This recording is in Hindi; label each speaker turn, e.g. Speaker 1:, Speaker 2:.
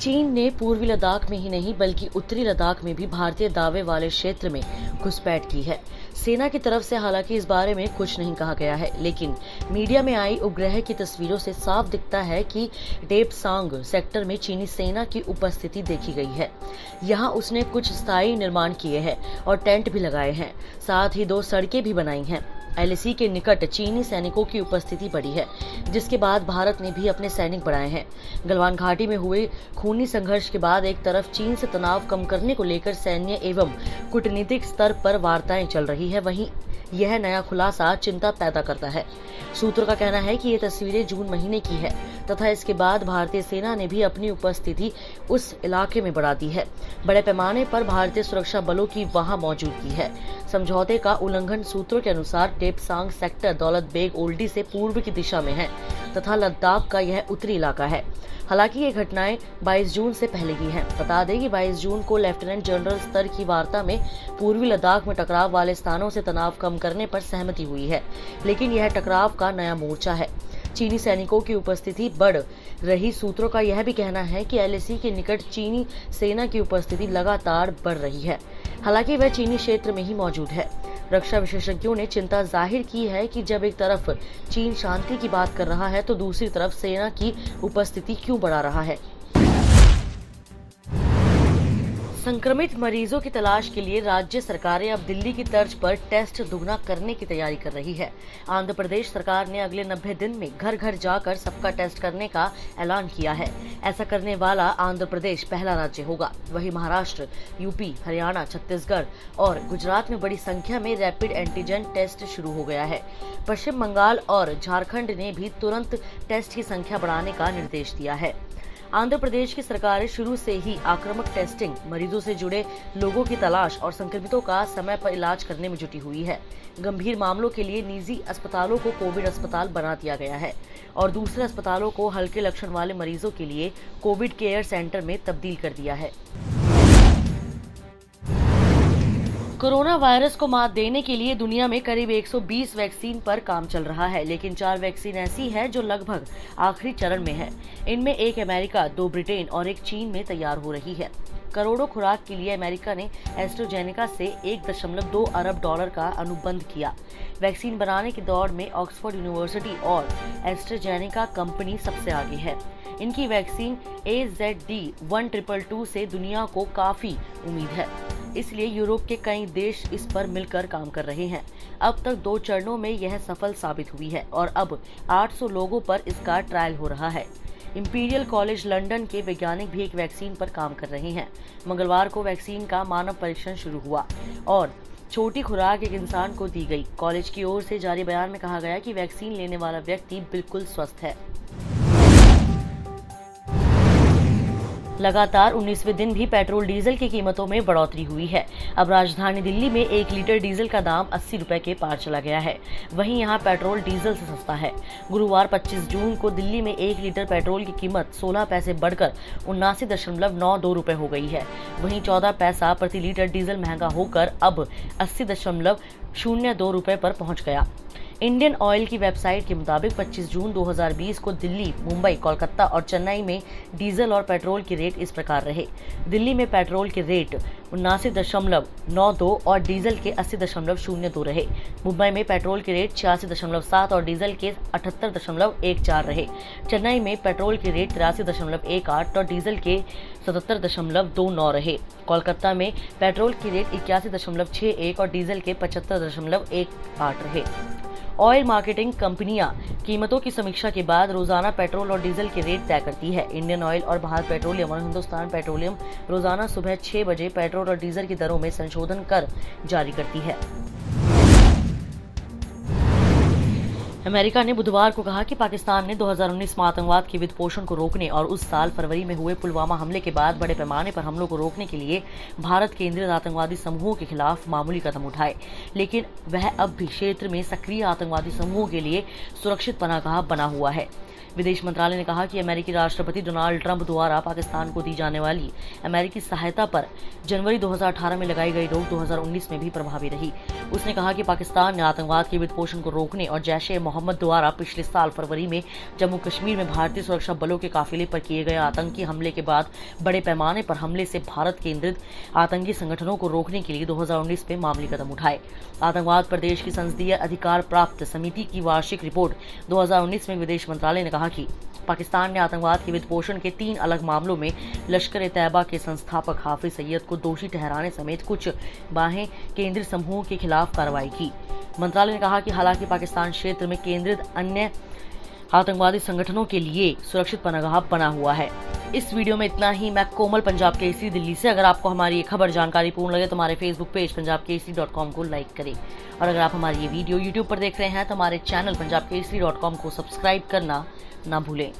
Speaker 1: चीन ने पूर्वी लद्दाख में ही नहीं, बल्कि उत्तरी लद्दाख में भी भारतीय दावे वाले क्षेत्र में घुसपैठ की है। सेना की तरफ़ से हालाँकि इस बारे में कुछ नहीं कहा गया है, लेकिन मीडिया में आई उपग्रह की तस्वीरों से साफ़ दिखता है कि डेपसांग सेक्टर में चीनी सेना की उपस्थिति देखी गई है। यहाँ उसने कुछ स्थायी निर्माण किए हैं और टेंट भी लगाए हैं, साथ ही दो सड़कें भी बनाई हैं। एलएसी के निकट चीनी सैनिकों की उपस्थिति बढ़ी है, जिसके बाद भारत ने भी अपने सैनिक बढ़ाए हैं। गलवान घाटी में हुए खूनी संघर्ष के बाद एक तरफ़ चीन से तनाव कम करने को लेकर सैन्य एवं कूटनीतिक स्तर पर वार्ताएँ चल रही है, वहीं यह नया खुलासा चिंता पैदा करता है। सूत्रों का कहना है कि ये तस्वीरें जून महीने की है, तथा इसके बाद भारतीय सेना ने भी अपनी उपस्थिति उस इलाके में बढ़ा दी है। बड़े पैमाने पर भारतीय सुरक्षा बलों की वहाँ मौजूदगी है। समझौते का उल्लंघन सूत्रों के अनुसार टेपसांग सेक्टर दौलत बेग ओल्डी से पूर्व की दिशा में है तथा लद्दाख का यह उत्तरी इलाका है। हालाँकि ये घटनाएँ 22 जून से पहले की हैं। बता दें कि 22 जून को लेफ्टिनेंट जनरल स्तर की वार्ता में पूर्वी लद्दाख में टकराव वाले स्थानों से तनाव कम करने पर सहमति हुई है, लेकिन यह टकराव का नया मोर्चा है। चीनी सैनिकों की उपस्थिति बढ़ रही सूत्रों का यह भी कहना है कि एलएसी के निकट चीनी सेना की उपस्थिति लगातार बढ़ रही है। हालाँकि वह चीनी क्षेत्र में ही मौजूद है। रक्षा विशेषज्ञों ने चिंता ज़ाहिर की है कि जब एक तरफ़ चीन शांति की बात कर रहा है तो दूसरी तरफ़ सेना की उपस्थिति क्यों बढ़ा रहा है? संक्रमित मरीजों की तलाश के लिए राज्य सरकारें अब दिल्ली की तर्ज पर टेस्ट दुगना करने की तैयारी कर रही है। आंध्र प्रदेश सरकार ने अगले 90 दिन में घर घर जाकर सबका टेस्ट करने का ऐलान किया है। ऐसा करने वाला आंध्र प्रदेश पहला राज्य होगा। वही महाराष्ट्र, यूपी, हरियाणा, छत्तीसगढ़ और गुजरात में बड़ी संख्या में रैपिड एंटीजन टेस्ट शुरू हो गया है। पश्चिम बंगाल और झारखंड ने भी तुरंत टेस्ट की संख्या बढ़ाने का निर्देश दिया है। आंध्र प्रदेश की सरकार शुरू से ही आक्रामक टेस्टिंग, मरीजों से जुड़े लोगों की तलाश और संक्रमितों का समय पर इलाज करने में जुटी हुई है। गंभीर मामलों के लिए निजी अस्पतालों को कोविड अस्पताल बना दिया गया है और दूसरे अस्पतालों को हल्के लक्षण वाले मरीजों के लिए कोविड केयर सेंटर में तब्दील कर दिया है। कोरोना वायरस को मात देने के लिए दुनिया में करीब 120 वैक्सीन पर काम चल रहा है, लेकिन चार वैक्सीन ऐसी है जो लगभग आखिरी चरण में है। इनमें एक अमेरिका, दो ब्रिटेन और एक चीन में तैयार हो रही है। करोड़ों खुराक के लिए अमेरिका ने एस्ट्रोजेनिका से एक दशमलव दो अरब डॉलर का अनुबंध किया। वैक्सीन बनाने के दौड़ में ऑक्सफोर्ड यूनिवर्सिटी और एस्ट्रोजेनिका कंपनी सबसे आगे है। इनकी vaccine A Z D one triple two से दुनिया को काफ़ी उम्मीद है। इसलिए यूरोप के कई देश इस पर मिलकर काम कर रहे हैं। अब तक दो चरणों में यह सफल साबित हुई है और अब 800 लोगों पर इसका ट्रायल हो रहा है। इंपीरियल कॉलेज लंदन के वैज्ञानिक भी एक वैक्सीन पर काम कर रहे हैं। मंगलवार को वैक्सीन का मानव परीक्षण शुरू हुआ और छोटी खुराक एक इंसान को दी गई। कॉलेज की ओर से जारी बयान में कहा गया कि वैक्सीन लेने वाला व्यक्ति बिल्कुल स्वस्थ है। लगातार 19वें दिन भी पेट्रोल डीजल की कीमतों में बढ़ोतरी हुई है। अब राजधानी दिल्ली में एक लीटर डीजल का दाम अस्सी रुपए के पार चला गया है। वहीं यहाँ पेट्रोल डीजल से सस्ता है। गुरुवार 25 जून को दिल्ली में एक लीटर पेट्रोल की कीमत 16 पैसे बढ़कर उन्नासी दशमलव नौ दो रुपए हो गई है। वहीं 14 पैसा प्रति लीटर डीजल महँगा होकर अब अस्सी दशमलव शून्य दो रुपए पर पहुँच गया। इंडियन ऑयल की वेबसाइट के मुताबिक 25 जून 2020 को दिल्ली, मुंबई, कोलकाता और चेन्नई में डीजल और पेट्रोल के रेट इस प्रकार रहे। दिल्ली में पेट्रोल के रेट उन्नासी दशमलव नौ दो और डीजल के अस्सी दशमलव शून्य दो रहे। मुंबई में पेट्रोल के रेट छियासी दशमलव सात और डीजल के अठहत्तर दशमलव एक चार रहे। चेन्नई में पेट्रोल के रेट तिरासी दशमलव एक आठ और डीजल के सतहत्तर दशमलव दो नौ रहे। कोलकाता में पेट्रोल के रेट इक्यासी दशमलव छह एक और डीजल के पचहत्तर दशमलव एक आठ रहे। ऑयल मार्केटिंग कंपनियाँ कीमतों की समीक्षा के बाद रोज़ाना पेट्रोल और डीजल के रेट तय करती है। इंडियन ऑयल और भारत पेट्रोलियम और हिंदुस्तान पेट्रोलियम रोज़ाना सुबह छह बजे पेट्रोल और डीजल की दरों में संशोधन कर जारी करती है। अमेरिका ने बुधवार को कहा कि पाकिस्तान ने 2019 में आतंकवाद के वित्त पोषण को रोकने और उस साल फरवरी में हुए पुलवामा हमले के बाद बड़े पैमाने पर हमलों को रोकने के लिए भारत केंद्रित आतंकवादी समूहों के खिलाफ मामूली कदम उठाए। लेकिन वह अब भी क्षेत्र में सक्रिय आतंकवादी समूहों के लिए सुरक्षित पनागाह बना हुआ है। विदेश मंत्रालय ने कहा कि अमेरिकी राष्ट्रपति डोनाल्ड ट्रंप द्वारा पाकिस्तान को दी जाने वाली अमेरिकी सहायता पर जनवरी 2018 में लगाई गई रोक 2019 में भी प्रभावी रही। उसने कहा कि पाकिस्तान ने आतंकवाद के वित्त पोषण को रोकने और जैश ए मोहम्मद द्वारा पिछले साल फरवरी में जम्मू कश्मीर में भारतीय सुरक्षा बलों के काफिले पर किए गए आतंकी हमले के बाद बड़े पैमाने पर हमले से भारत केंद्रित आतंकी संगठनों को रोकने के लिए 2019 में मामूली कदम उठाए। आतंकवाद पर देश की संसदीय अधिकार प्राप्त समिति की वार्षिक रिपोर्ट 2019 में विदेश मंत्रालय ने कहा कि पाकिस्तान ने आतंकवाद के वित्त पोषण के तीन अलग मामलों में लश्कर ए तैयबा के संस्थापक हाफिज सैयद को दोषी ठहराने समेत कुछ बाहें केंद्रीय समूहों के खिलाफ कार्रवाई की। मंत्रालय ने कहा कि हालाँकि पाकिस्तान क्षेत्र में केंद्रित अन्य आतंकवादी संगठनों के लिए सुरक्षित पनागाह बना हुआ है। इस वीडियो में इतना ही। मैं कोमल, पंजाब केसरी, दिल्ली से। अगर आपको हमारी ये खबर जानकारी पूर्ण लगे तो हमारे Facebook page Punjab Kesari dot com को लाइक करें। और अगर आप हमारी ये वीडियो यूट्यूब पर देख रहे हैं तो हमारे channel Punjab Kesari dot com को सब्सक्राइब करना ना भूलें।